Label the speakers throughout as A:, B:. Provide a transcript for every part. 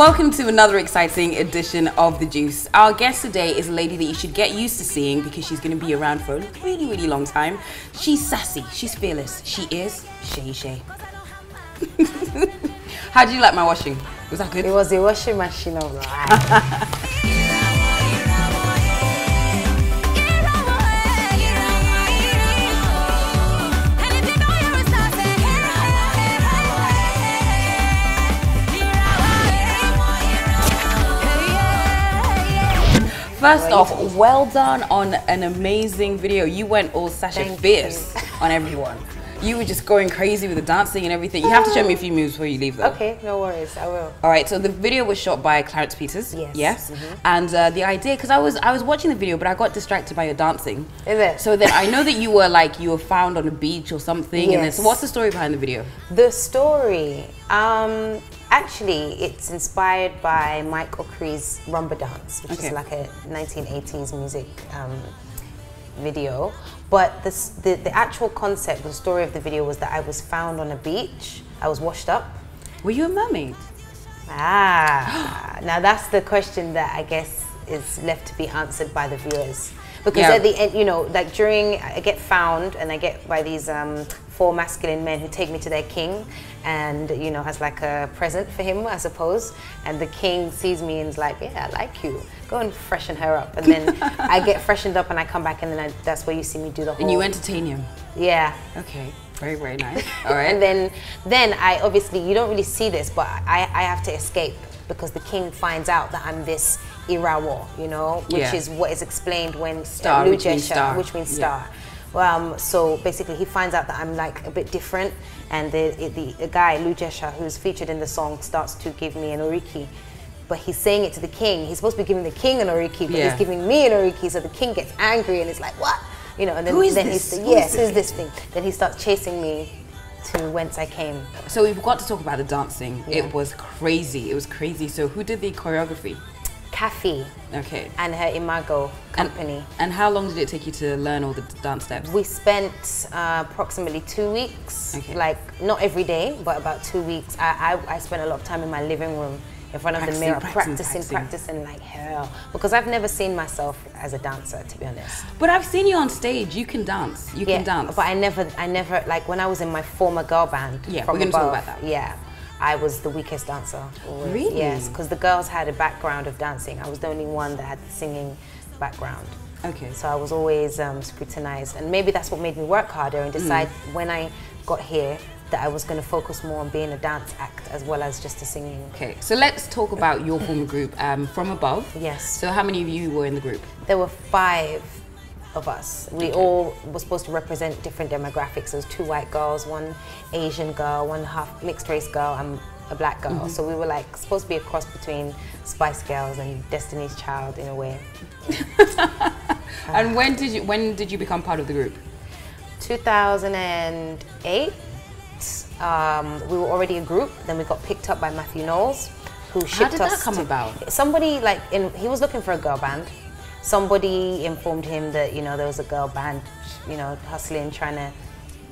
A: Welcome to another exciting edition of The Juice. Our guest today is a lady that you should get used to seeing because she's going to be around for a really, really long time. She's sassy, she's fearless, she is Seyi Shay. How do you like my washing? Was that good?
B: It was a washing machine of life.
A: First off, well done on an amazing video. You went all Sasha
B: Thank
A: fierce on everyone. You were just going crazy with the dancing and everything. You have to show me a few moves before you leave, though.
B: okay, no worries, I will.
A: All right, so the video was shot by Clarence Peters.
B: Yes.
A: Yes.
B: Mhm.
A: And uh, the idea, because I was I was watching the video, but I got distracted by your dancing.
B: Is it?
A: So then I know that you were like you were found on a beach or something. And then, so what's the story behind the video?
B: The story, um, actually, it's inspired by Mike Okri's Rumba Dance, which
A: Okay.
B: is like a 1980s music um, video. But this, the, the actual concept, the story of the video was that I was found on a beach. I was washed up.
A: Were you a mermaid?
B: Ah, now that's the question that I guess is left to be answered by the viewers. Because
A: Yeah.
B: at the end, you know, like during, I get found and I get by these um, four masculine men who take me to their king and, you know, as like a present for him, I suppose. And the king sees me and is like, yeah, I like you. Go and freshen her up. And then I get freshened up and I come back and then I, that's where you see me do the whole.
A: And you entertain him.
B: Yeah.
A: Okay. Very, very nice. All right.
B: And then, then I obviously you don't really see this, but I, I have to escape because the king finds out that I'm this Irawo, you know, which
A: Yeah.
B: is what is explained when
A: Star,
B: uh,
A: which means star.
B: which means
A: Yeah.
B: Um, so basically, he finds out that I'm like a bit different, and the the, the guy Lujesha, who's featured in the song, starts to give me an oriki. But he's saying it to the king. He's supposed to be giving the king an oriki, but
A: Yeah.
B: he's giving me an oriki. So the king gets angry and is like, "What?" You know, and then
A: Who is
B: then
A: this?
B: he's
A: Who is
B: yes,
A: this
B: who's this thing? Then he starts chasing me to whence I came.
A: So we've got to talk about the dancing.
B: Yeah.
A: It was crazy. It was crazy. So who did the choreography?
B: Kaffy
A: Okay.
B: and her Imago
A: And-
B: company.
A: And how long did it take you to learn all the dance steps?
B: we spent uh, approximately two weeks,
A: Okay.
B: like not every day, but about two weeks. I, I, I spent a lot of time in my living room in front of
A: Practicing,
B: the mirror,
A: practicing,
B: practicing,
A: practicing.
B: practicing, like hell. Because I've never seen myself as a dancer, to be honest.
A: But I've seen you on stage. You can dance. You can dance.
B: But I never, I never, like when I was in my former girl band.
A: Yeah, we're gonna talk about that.
B: Yeah, I was the weakest dancer. always.
A: Really?
B: Yes, because the girls had a background of dancing. I was the only one that had the singing background.
A: okay.
B: So I was always um, scrutinized, and maybe that's what made me work harder and decide
A: Mm.
B: when I got here that I was going to focus more on being a dance act as well as just a singing.
A: Okay, so let's talk about your former group, um, From Above.
B: Yes.
A: So how many of you were in the group?
B: There were five of us. We all were supposed to represent different demographics. There was two white girls, one Asian girl, one half mixed race girl, and a black girl. So we were like supposed to be a cross between Spice Girls and Destiny's Child in a way.
A: And when did you when did you become part of the group?
B: 2008, um, we were already a group. Then we got picked up by Matthew Knowles, who shipped us.
A: How did that come
B: to-
A: about?
B: Somebody like in, he was looking for a girl band. Somebody informed him that you know there was a girl band, you know, hustling, trying to,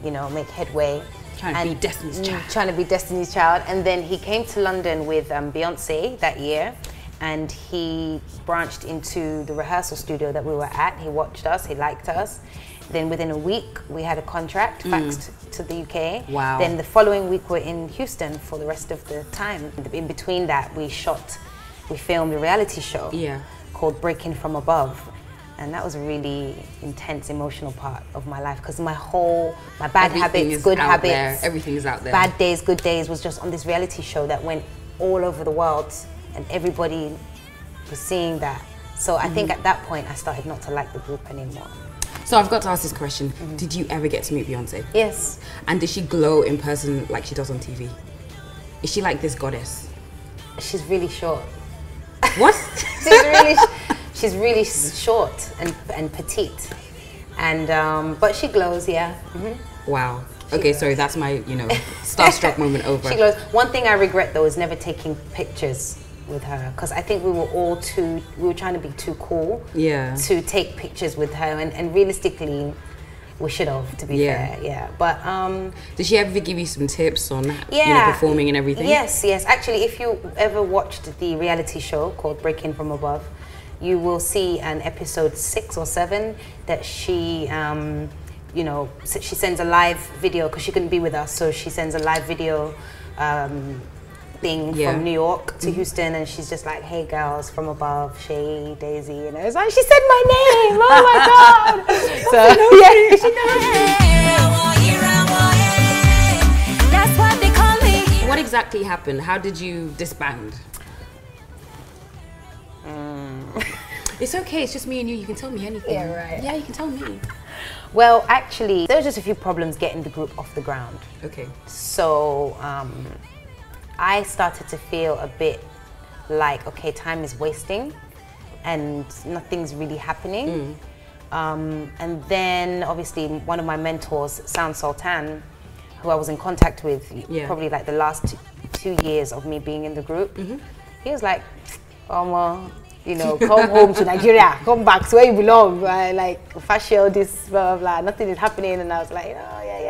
B: you know, make headway.
A: Trying to be Destiny's
B: Mm,
A: Child.
B: Trying to be Destiny's Child. And then he came to London with um, Beyonce that year. And he branched into the rehearsal studio that we were at. He watched us, he liked us. Then within a week, we had a contract faxed to the UK.
A: Mm. Wow.
B: Then the following week, we're in Houston for the rest of the time. In between that, we shot, we filmed a reality show
A: Yeah.
B: Called Breaking From Above. And that was a really intense, emotional part of my life because my whole, my bad
A: Everything
B: habits, good habits,
A: there. Everything is out there.
B: bad days, good days was just on this reality show that went all over the world and everybody was seeing that. So I
A: Mm-hmm.
B: think at that point I started not to like the group anymore.
A: So I've got to ask this question:
B: Mm-hmm.
A: Did you ever get to meet Beyonce?
B: Yes.
A: And does she glow in person like she does on TV? Is she like this goddess?
B: She's really short.
A: What?
B: she's really she's really short and, and petite. And um, but she glows, yeah. hmm
A: wow. Okay, sorry, that's my you know starstruck moment over.
B: She glows. One thing I regret though is never taking pictures with her because I think we were all too we were trying to be too cool
A: Yeah.
B: to take pictures with her and, and realistically we should have, to be
A: Yeah.
B: fair. Yeah, but um,
A: Did she ever give you some tips on
B: yeah,
A: you know, performing and everything?
B: Yes, yes. Actually, if you ever watched the reality show called Breaking from Above, you will see an episode six or seven that she. Um, you know, she sends a live video because she couldn't be with us, so she sends a live video um, thing
A: Yeah.
B: from New York to Houston, and she's just like, "Hey, girls, from above, Shay, Daisy," you know. It's like she said my name. Oh my god! so yeah, she knows.
C: What they call me.
A: What exactly happened? How did you disband? It's okay. It's just me and you. You can tell me anything.
B: Yeah, right.
A: Yeah, you can tell me.
B: Well, actually, there was just a few problems getting the group off the ground.
A: Okay.
B: So um, I started to feel a bit like, okay, time is wasting and nothing's really happening. Um, and then obviously one of my mentors, Sound Sultan, who I was in contact with
A: Yeah.
B: probably like the last two, years of me being in the group, he was like, Oma, you know, come home to Nigeria, come back to where you belong. Right? Like, fashion, this, blah, blah, blah. Nothing is happening. And I was like, oh, yeah, yeah.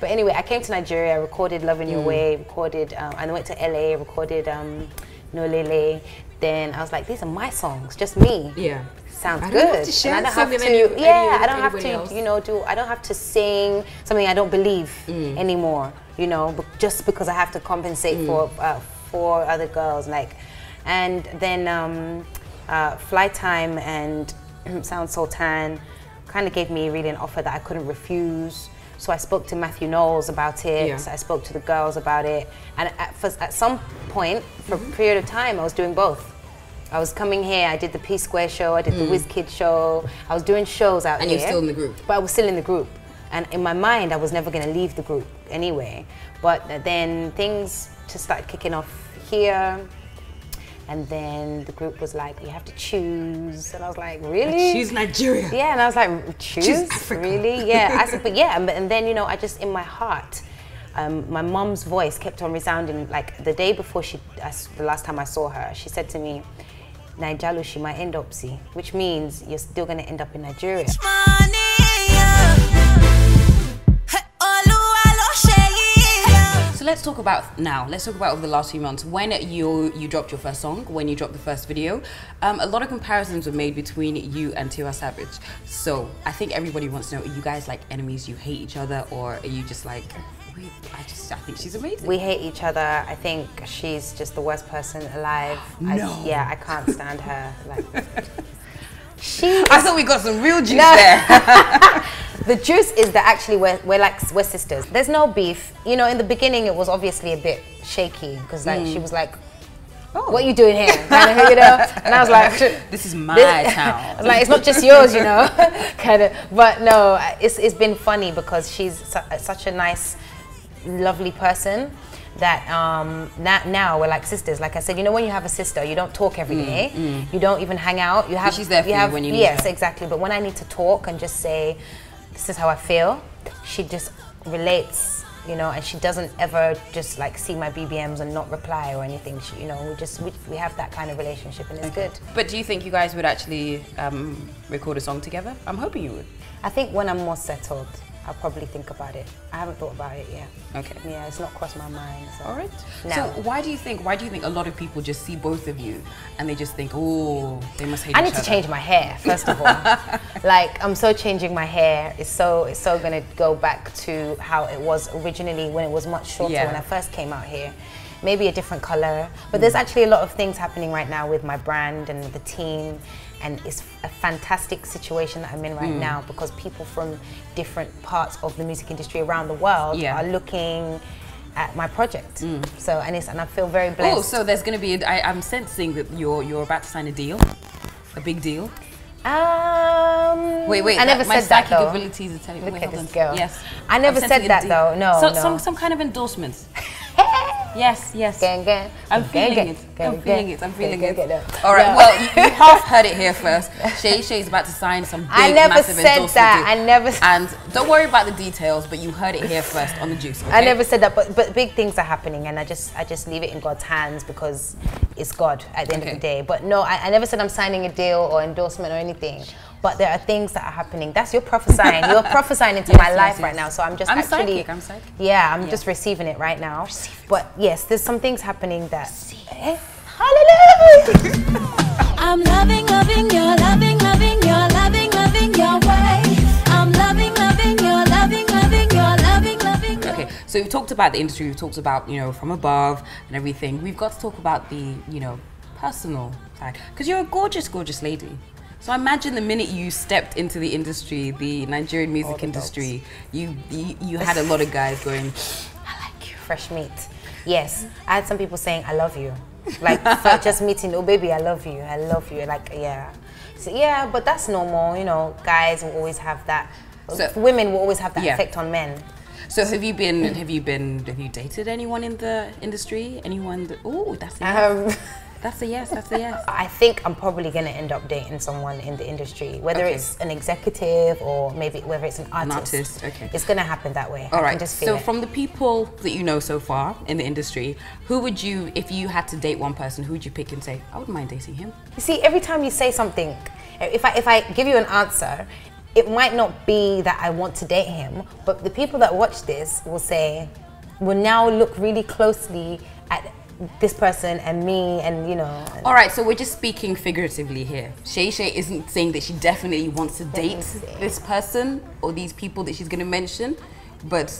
B: But anyway, I came to Nigeria, I recorded Loving Your Way, recorded, um, and I went to LA, recorded um, No Lele. Then I was like, these are my songs, just me.
A: Yeah.
B: Sounds
A: I
B: good.
A: don't have to share
B: and I don't have to,
A: any-
B: yeah,
A: any-
B: I don't have to,
A: else.
B: you know, do, I don't have to sing something I don't believe
A: Mm.
B: anymore, you know, but just because I have to compensate
A: Mm.
B: for uh, four other girls, like, and then um, uh, Flytime and Sound Sultan kind of gave me really an offer that I couldn't refuse. So I spoke to Matthew Knowles about it.
A: Yeah.
B: I spoke to the girls about it, and at, first, at some point, for a mm-hmm. period of time, I was doing both. I was coming here. I did the P Square show. I did the mm. Wizkid show. I was doing shows out
A: And
B: here.
A: you're still in the group?
B: But I was still in the group. And in my mind, I was never going to leave the group anyway. But then things just started kicking off here. And then the group was like, you have to choose. And I was like, really?
A: Choose Nigeria.
B: Yeah, and I was like, choose?
A: Africa.
B: Really? Yeah. I said, but yeah, and, and then, you know, I just, in my heart, um, my mom's voice kept on resounding. Like the day before she, I s the last time I saw her, she said to me, Nijalu, she might end up, see, which means you're still going to end up in Nigeria.
A: Let's talk about now. Let's talk about over the last few months. When you you dropped your first song, when you dropped the first video, um, a lot of comparisons were made between you and Tiwa Savage. So I think everybody wants to know: Are you guys like enemies? You hate each other, or are you just like? I just I think she's amazing.
B: We hate each other. I think she's just the worst person alive.
A: No.
B: I, yeah, I can't stand her. Like, she
A: I thought we got some real juice
B: No.
A: there.
B: The juice is that actually we're, we're like we're sisters. There's no beef. You know, in the beginning it was obviously a bit shaky because like she mm. was like,
A: Oh.
B: "What are you doing here?" Kind of, you know. And I was like,
A: This is my
B: This-
A: town.
B: I was like, "It's not just yours, you know." kind of. But no, it's it's been funny because she's su- uh, such a nice, lovely person. That um, na- now we're like sisters. Like I said, you know, when you have a sister, you don't talk every mm, day. Mm. You don't even hang out. You have
A: she's there for you
B: have,
A: when you need
B: yes, exactly. But when I need to talk and just say, this is how I feel, she just relates, you know, and she doesn't ever just like see my BBMs and not reply or anything. She, you know, we just we, we have that kind of relationship and it's good.
A: But do you think you guys would actually um, record a song together? I'm hoping you would.
B: I think when I'm more settled, I'll probably think about it. I haven't thought about it yet.
A: Okay.
B: Yeah, it's not crossed my mind. So.
A: All right.
B: No.
A: So why do you think? Why do you think a lot of people just see both of you and they just think, oh, they must hate
B: I need to
A: other.
B: change my hair first of all. like I'm so changing my hair. It's so it's so gonna go back to how it was originally when it was much shorter
A: Yeah.
B: when I first came out here. Maybe a different color. But there's actually a lot of things happening right now with my brand and the team. And it's a fantastic situation that I'm in
A: Mm.
B: right now because people from different parts of the music industry around the world
A: Yeah. Mm.
B: are looking at my project. So and it's and I feel very blessed.
A: Oh, so there's going to be. I, I'm sensing that you're you're about to sign a deal, a big deal.
B: Um,
A: Wait, wait.
B: I never said that
A: psychic
B: though.
A: abilities are telling me.
B: Look
A: wait,
B: at this
A: on.
B: girl.
A: Yes.
B: I never said that though. No,
A: So,
B: no.
A: Some some kind of endorsements. Yes, yes.
B: Gang, gang.
A: I'm feeling
B: gang.
A: it.
B: Gang,
A: I'm feeling it. I'm feeling it. All right.
B: No.
A: Well, you, you half heard it here first. Seyi Shay is about to sign some big,
B: I never
A: massive
B: said that. I never
A: And don't worry about the details, but you heard it here first on the juice.
B: I never said that, but but big things are happening, and I just I just leave it in God's hands because it's God at the end of the day. But no, I, I never said I'm signing a deal or endorsement or anything. But there are things that are happening. That's you're prophesying. You're prophesying into
A: Yes,
B: my
A: yes,
B: life
A: yes.
B: right now. So I'm just
A: I'm
B: actually.
A: psychic, I'm psychic.
B: Yeah, I'm
A: Yeah.
B: just receiving it right now. But yes, there's some things happening that. Eh, Hallelujah!
C: I'm loving, loving your loving, loving your loving, loving your way.
A: So we've talked about the industry, we've talked about, you know, from above and everything. We've got to talk about the, you know, personal side. Because you're a gorgeous, gorgeous lady. So I imagine the minute you stepped into the industry, the Nigerian music
B: the
A: industry, you, you you had a lot of guys going, I like you.
B: fresh meat. Yes, I had some people saying I love you, like just meeting. Oh baby, I love you. I love you. Like yeah, so yeah, but that's normal. You know, guys will always have that.
A: So-
B: women will always have that
A: Yeah.
B: effect on men.
A: So have you been, have you been, have you dated anyone in the industry? Anyone that, oh, that's a yes.
B: Um,
A: That's a yes, that's a yes.
B: I think I'm probably gonna end up dating someone in the industry, whether
A: Okay.
B: it's an executive or maybe whether it's an artist.
A: artist, okay.
B: It's gonna happen that way.
A: All
B: I can just feel
A: So
B: it.
A: from the people that you know so far in the industry, who would you, if you had to date one person, who would you pick and say, I wouldn't mind dating him?
B: You see, every time you say something, if I if I give you an answer, it might not be that I want to date him, but the people that watch this will say, will now look really closely at this person and me, and you know.
A: All right, so we're just speaking figuratively here. Seyi Shay isn't saying that she definitely wants to date this person or these people that she's going to mention, but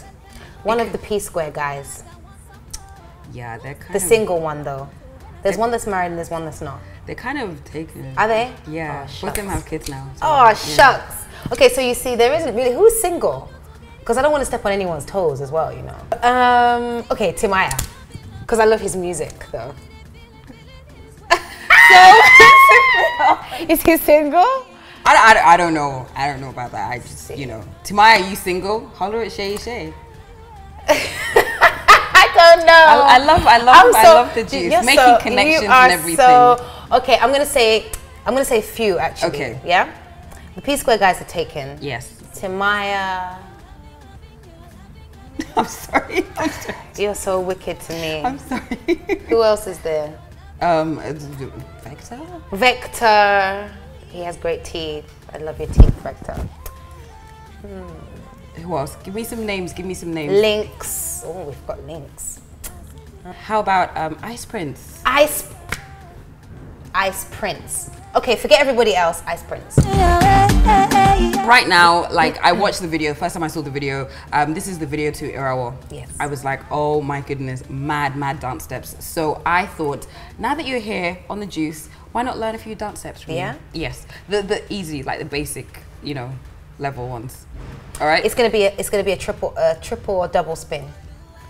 B: One of the P Square guys,
A: yeah, they're kind
B: the single one though. There's one that's married and there's one that's not.
A: they're kind of taken.
B: Are they?
A: Yeah,
B: Oh,
A: both of them have kids now. so,
B: Oh
A: yeah.
B: shucks. Okay, so you see, there isn't really who's single, because I don't want to step on anyone's toes as well, you know. Um, okay, Timaya, because I love his music though. so is he single?
A: I, I, I don't know. I don't know about that. I just, you know. Timaya, are you single? Holler at Seyi Shay.
B: I don't know.
A: I, I love, I love,
B: I'm
A: I love the juice. Making
B: so-
A: connections and everything.
B: So, okay, I'm gonna say, I'm gonna say few actually.
A: Okay.
B: Yeah. The P Square guys are taken.
A: Yes.
B: Timaya,
A: I'm sorry. I'm sorry.
B: you're so wicked to me.
A: I'm sorry.
B: Who else is there?
A: um, Vector?
B: Vector. He has great teeth. I love your teeth, Vector. Hmm.
A: Who else? Give me some names. Give me some names.
B: Lynxxx. Oh, we've got Lynxxx.
A: How about um, Ice Prince?
B: Ice. Ice Prince. Okay, forget everybody else. Ice Prince.
A: Right now, like I watched the video. First time I saw the video, um, this is the video to Irawo.
B: Yes.
A: I was like, oh my goodness, mad, mad dance steps. So I thought, now that you're here on the juice, why not learn a few dance steps from
B: Yeah?
A: you? Yes. The the easy, like the basic, you know, level ones. All right.
B: It's gonna be a, it's gonna be a triple a triple or double spin.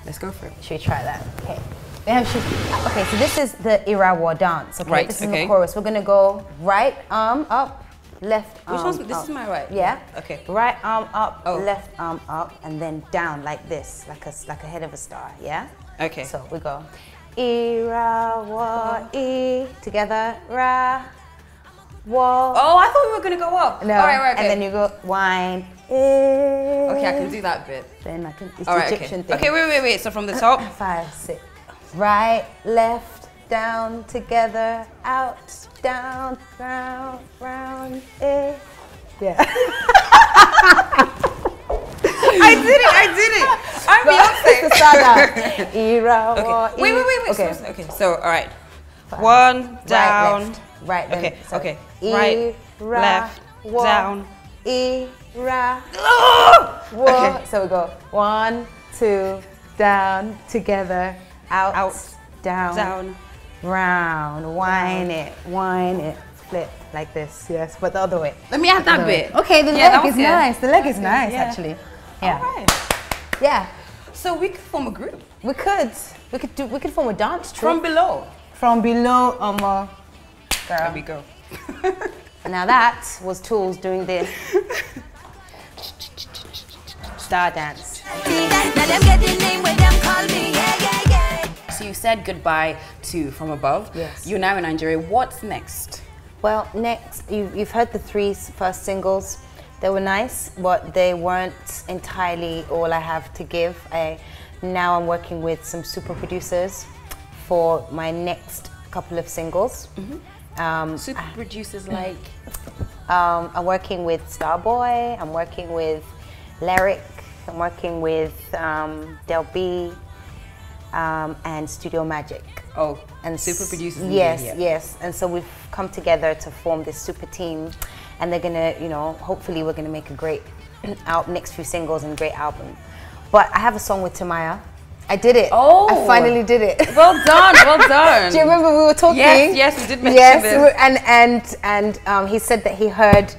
A: Let's go for it.
B: Should we try that? Okay. Yeah, okay, so this is the Irawo dance. Okay,
A: Right,
B: this is
A: okay.
B: the chorus. We're gonna go right arm up, left
A: Which
B: arm
A: one's this?
B: up.
A: Is my right?
B: Yeah.
A: Okay.
B: Right arm up,
A: Oh.
B: left arm up, and then down like this, like a like a head of a star. Yeah.
A: Okay.
B: So we go. Irawa e together ra wa.
A: Oh, I thought we were gonna go up.
B: No.
A: All right, right, okay.
B: And then you go wine. eh.
A: Okay, I can do that bit.
B: Then I can. It's
A: All right.
B: Egyptian
A: Okay.
B: thing.
A: Okay. Wait, wait, wait. So from the top.
B: Five, six. Right, left, down, together, out, down, round, round, eh. Yeah.
A: I did it. I did it. I'm Beyonce.
B: It's the saga. Ira, wa,
A: Okay. Wait, wait, wait, wait.
B: Okay.
A: So, okay. So, all right. One
B: Right,
A: down.
B: left. Right, then.
A: Okay, okay. Right, left,
B: wa,
A: down.
B: Ira,
A: Oh!
B: wa.
A: Okay.
B: So we go one, two, down, together, out,
A: Out,
B: down,
A: Down.
B: Round, whine it, whine it, flip like this, yes, but the other way.
A: Let me add that
B: Other way.
A: bit.
B: Okay, the
A: Yeah,
B: leg is
A: good.
B: nice. The leg is nice,
A: yeah.
B: actually. Yeah,
A: All right.
B: yeah.
A: So we could form a group
B: We could, we could do, we could form a dance troupe
A: from below.
B: from below, um, uh,
A: There
B: girl.
A: we go.
B: Now that was Toolz doing the star dance.
C: Now them get the name when them call me, yeah, yeah, yeah.
A: So you said goodbye to From Above.
B: Yes.
A: You're now in Nigeria. What's next?
B: Well, next, you, you've heard the three first singles. They were nice, but they weren't entirely all I have to give. I, now I'm working with some super producers for my next couple of singles. Um,
A: Super producers like
B: um, I'm working with Starboy. I'm working with Lyric. I'm working with um, Del B um, and Studio Magic.
A: Oh,
B: And
A: super producers.
B: Yes,
A: media.
B: yes. And so we've come together to form this super team, and they're gonna, you know, hopefully we're gonna make a great out next few singles and great album. But I have a song with Timaya. I did it.
A: Oh.
B: I finally did it.
A: Well done, well done.
B: Do you remember we were talking?
A: Yes, yes, we did mention
B: yes,
A: this.
B: and and and um, he said that he heard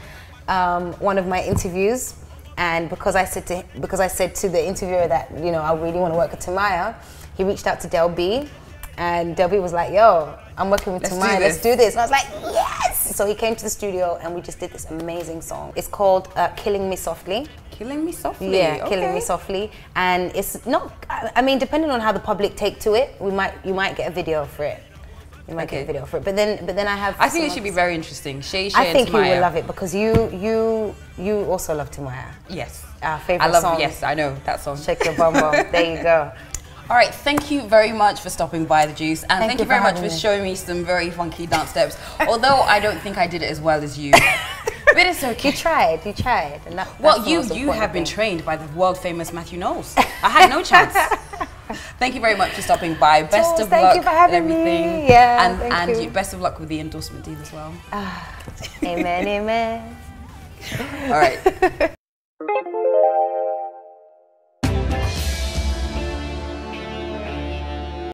B: um, one of my interviews, and because I said to because I said to the interviewer that you know I really want to work with Timaya, he reached out to Del B, and Del B was like, "Yo, I'm working with
A: Let's do
B: Let's do this." And I was like, "Yes!" So he came to the studio, and we just did this amazing song. It's called uh, "Killing Me Softly."
A: Killing me softly.
B: Yeah, killing me softly, and it's not. I mean, depending on how the public take to it, we might you might get a video for it. You might get a video for it, but then but then I have.
A: I think it should be very interesting. Seyi Shay
B: I think you will love it because you you you also love Timaya.
A: Yes.
B: Our favorite
A: I love.
B: song.
A: Yes, I know that song.
B: Shake your bum bum. there you go.
A: All right, thank you very much for stopping by the juice, and thank,
B: you
A: you very much for
B: me.
A: showing me some very funky dance steps. Although I don't think I did it as well as you, but it's okay.
B: You tried. You tried. And that,
A: Well, you you have been trained by the world famous Matthew Knowles. I had no chance. Thank you very much for stopping by. Best
B: Jules,
A: of
B: thank
A: luck
B: you for having
A: and everything.
B: me. Yeah,
A: and
B: thank
A: and
B: you.
A: best of luck with the endorsement deal as well.
B: Ah, amen. Amen.
A: All right.